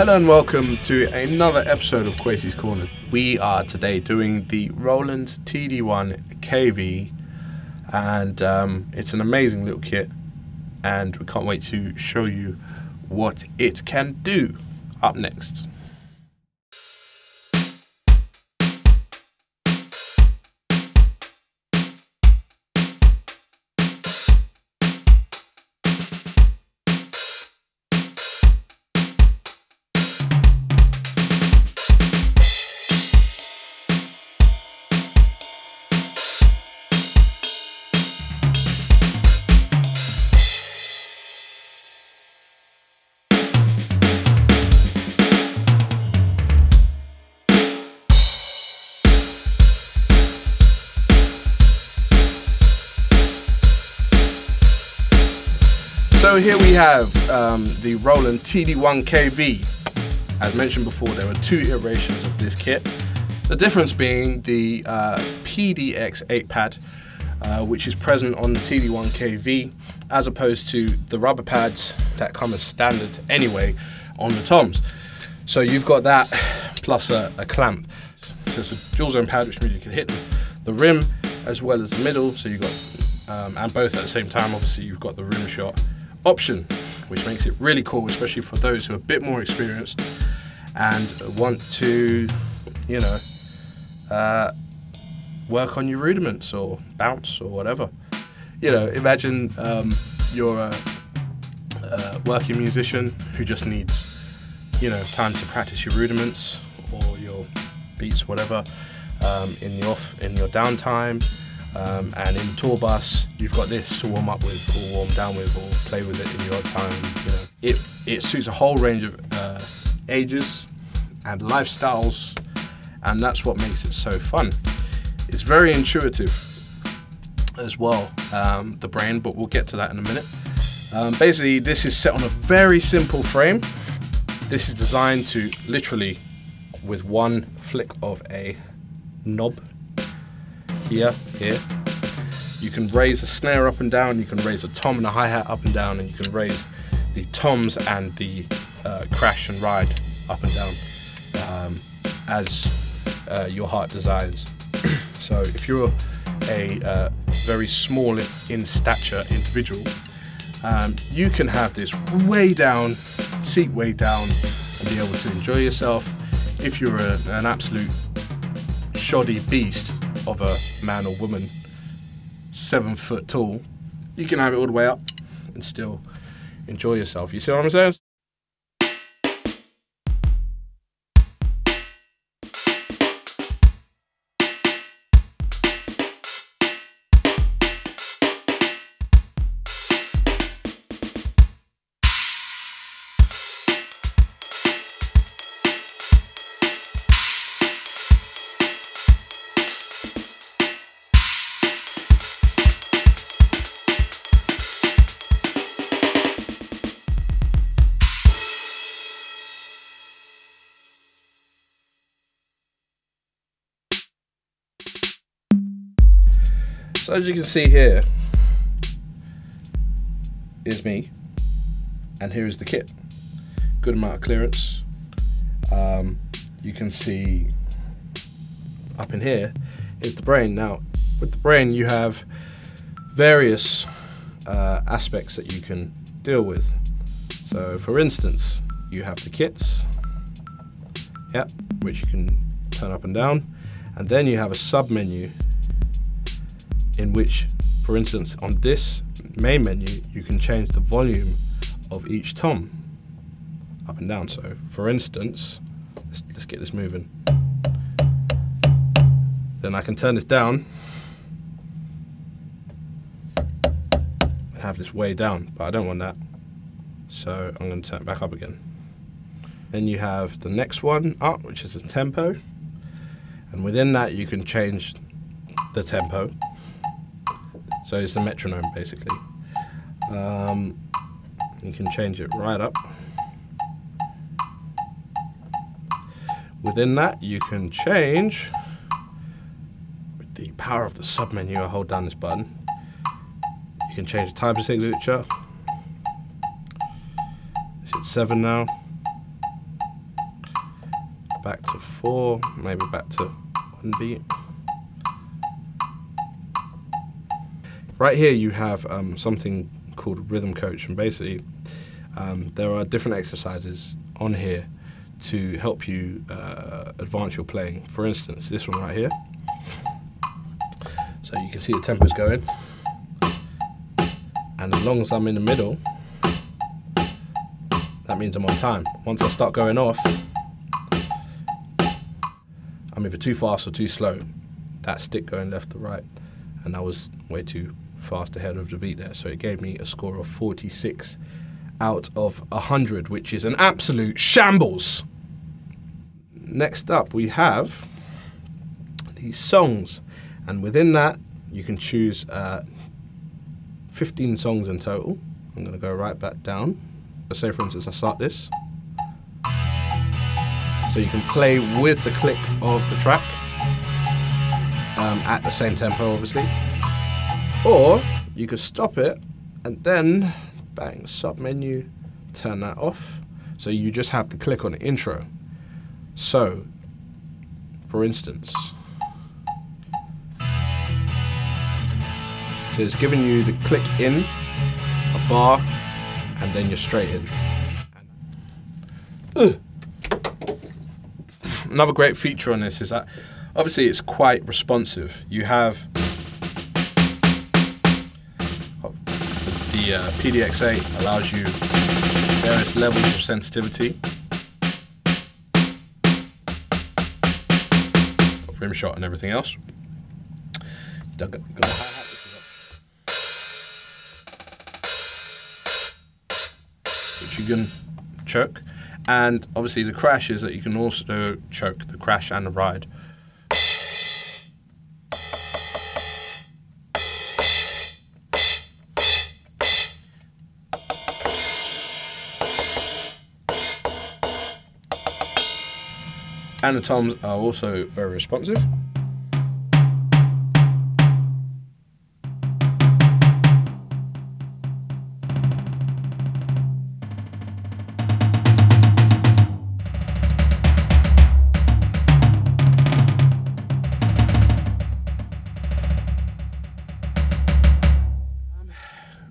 Hello and welcome to another episode of Kwesi's Corner. We are today doing the Roland TD1 KV, and um, it's an amazing little kit, and we can't wait to show you what it can do. Up next. Here we have um, the Roland TD1KV. As mentioned before, there were two iterations of this kit. The difference being the uh, PDX 8 pad, uh, which is present on the TD1KV, as opposed to the rubber pads that come as standard anyway on the Toms. So you've got that plus a, a clamp. So it's a dual zone pad, which means you can hit the rim as well as the middle. So you've got, um, and both at the same time, obviously, you've got the rim shot option, which makes it really cool, especially for those who are a bit more experienced and want to, you know, uh, work on your rudiments or bounce or whatever. You know, imagine um, you're a, a working musician who just needs, you know, time to practice your rudiments or your beats, whatever, um, in your in your downtime. Um, and in tour bus, you've got this to warm up with, or warm down with, or play with it in your time. You know, it it suits a whole range of uh, ages and lifestyles, and that's what makes it so fun. It's very intuitive as well, um, the brain, but we'll get to that in a minute. Um, basically, this is set on a very simple frame. This is designed to literally, with one flick of a knob here, here. You can raise the snare up and down, you can raise the tom and the hi-hat up and down, and you can raise the toms and the uh, crash and ride up and down um, as uh, your heart desires. so if you're a uh, very small in stature individual, um, you can have this way down, seat way down, and be able to enjoy yourself. If you're a, an absolute shoddy beast, of a man or woman seven foot tall, you can have it all the way up and still enjoy yourself. You see what I'm saying? So as you can see here is me, and here is the kit. Good amount of clearance. Um, you can see up in here is the brain. Now, with the brain, you have various uh, aspects that you can deal with. So, for instance, you have the kits, yep, which you can turn up and down, and then you have a sub menu in which, for instance, on this main menu, you can change the volume of each tom up and down. So, for instance, let's, let's get this moving. Then I can turn this down and have this way down, but I don't want that. So I'm going to turn it back up again. Then you have the next one up, which is the tempo. And within that, you can change the tempo. So it's the metronome, basically. Um, you can change it right up. Within that, you can change with the power of the submenu. I hold down this button. You can change the type of signature. It's at seven now. back to four, maybe back to one beat. Right here, you have um, something called Rhythm Coach, and basically, um, there are different exercises on here to help you uh, advance your playing. For instance, this one right here. So you can see the tempo's going, and as long as I'm in the middle, that means I'm on time. Once I start going off, I'm either too fast or too slow. That stick going left to right, and that was way too fast ahead of the beat there. So it gave me a score of 46 out of 100, which is an absolute shambles. Next up, we have these songs, and within that, you can choose uh, 15 songs in total. I'm going to go right back down. Let's say, for instance, I start this. So you can play with the click of the track um, at the same tempo, obviously. Or you could stop it and then bang, sub menu, turn that off. So you just have to click on intro. So, for instance, so it's giving you the click in, a bar, and then you're straight in. Ugh another great feature on this is that obviously it's quite responsive. You have the uh, PDX8 allows you various levels of sensitivity. Rim shot and everything else. Which you can choke. And obviously, the crash is that you can also choke the crash and the ride. And the toms are also very responsive.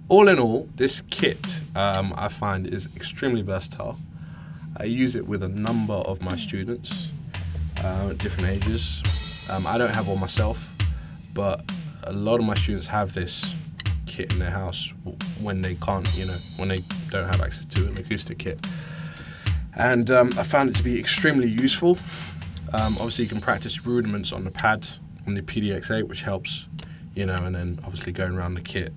all in all, this kit um, I find is extremely versatile. I use it with a number of my students uh, at different ages. Um, I don't have one myself, but a lot of my students have this kit in their house when they can't, you know, when they don't have access to an acoustic kit. And um, I found it to be extremely useful. Um, obviously, you can practice rudiments on the pad on the PDX8, which helps, you know, and then obviously going around the kit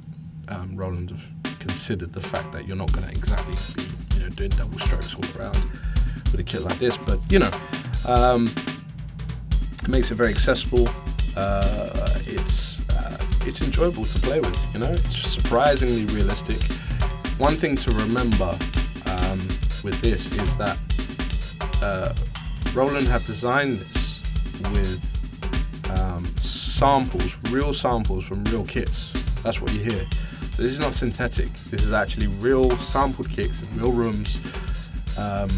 um, Roland have considered the fact that you're not going to exactly be, you know, doing double strokes all around with a kit like this. But you know, um, it makes it very accessible. Uh, it's uh, it's enjoyable to play with. You know, it's surprisingly realistic. One thing to remember um, with this is that uh, Roland have designed this with um, samples, real samples from real kits. That's what you hear. So this is not synthetic. This is actually real sampled kicks in real rooms. Um,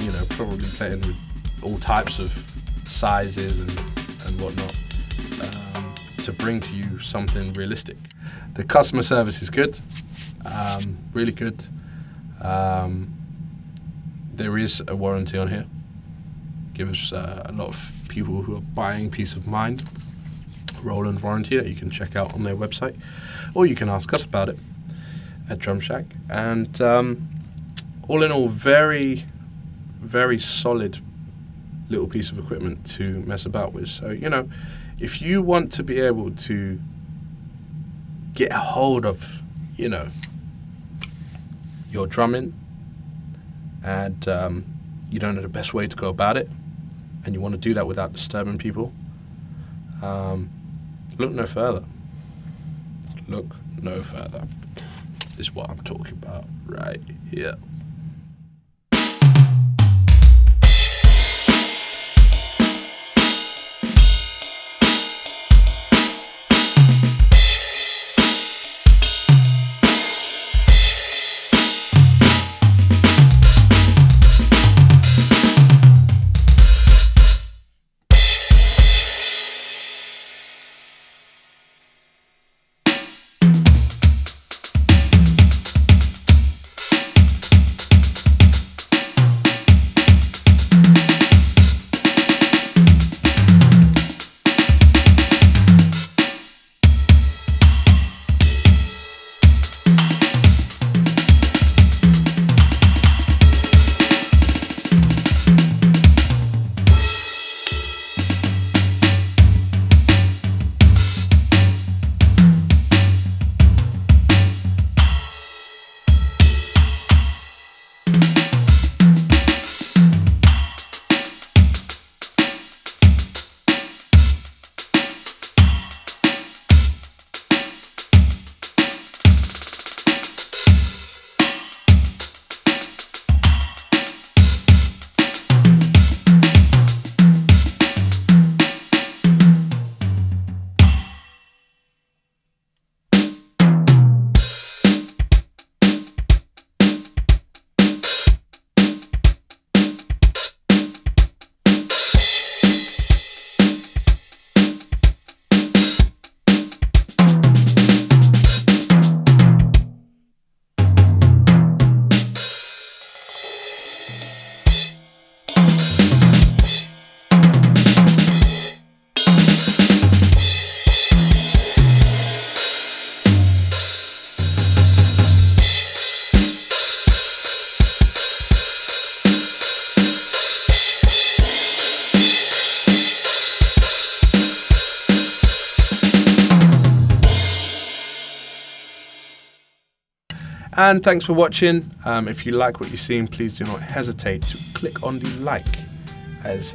you know, probably playing with all types of sizes and, and whatnot um, to bring to you something realistic. The customer service is good, um, really good. Um, there is a warranty on here. Gives uh, a lot of people who are buying peace of mind. Roland warranty that you can check out on their website, or you can ask us about it at Drumshack. And um, all in all, very, very solid little piece of equipment to mess about with. So, you know, if you want to be able to get a hold of, you know, your drumming and um, you don't know the best way to go about it and you want to do that without disturbing people, um, Look no further. Look no further. This is what I'm talking about right here. And thanks for watching. Um, if you like what you've seen, please do not hesitate to click on the like, as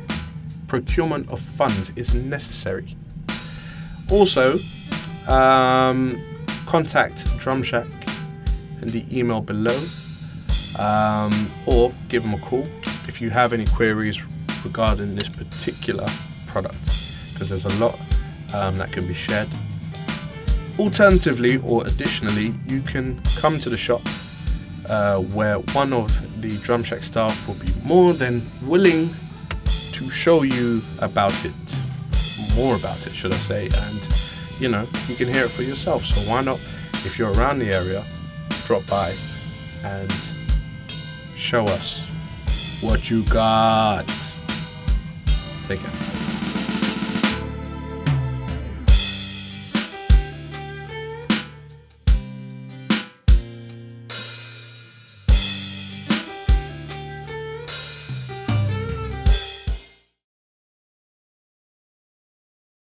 procurement of funds is necessary. Also, um, contact Drumshack in the email below, um, or give them a call if you have any queries regarding this particular product, because there's a lot um, that can be shared. Alternatively, or additionally, you can come to the shop uh, where one of the Drumshack staff will be more than willing to show you about it, more about it, should I say, and you know, you can hear it for yourself. So why not, if you're around the area, drop by and show us what you got. Take care.